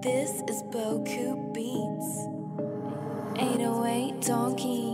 This is Boku Beats. 808 Donkey.